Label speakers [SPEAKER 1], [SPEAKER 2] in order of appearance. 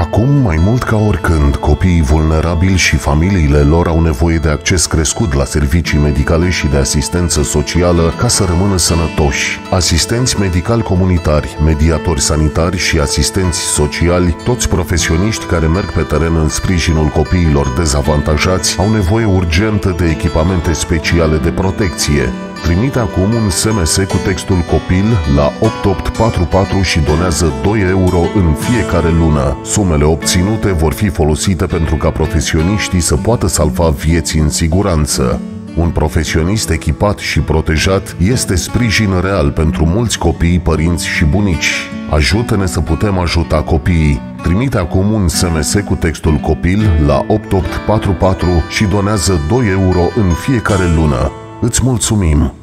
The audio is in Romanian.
[SPEAKER 1] Acum, mai mult ca oricând, copiii vulnerabili și familiile lor au nevoie de acces crescut la servicii medicale și de asistență socială ca să rămână sănătoși. Asistenți medicali comunitari, mediatori sanitari și asistenți sociali, toți profesioniști care merg pe teren în sprijinul copiilor dezavantajați, au nevoie urgentă de echipamente speciale de protecție. Trimite acum un SMS cu textul copil la 8844 și donează 2 euro în fiecare lună. Sumele obținute vor fi folosite pentru ca profesioniștii să poată salva vieți în siguranță. Un profesionist echipat și protejat este sprijin real pentru mulți copii, părinți și bunici. Ajută-ne să putem ajuta copiii. Trimite acum un SMS cu textul copil la 8844 și donează 2 euro în fiecare lună. Îți mulțumim!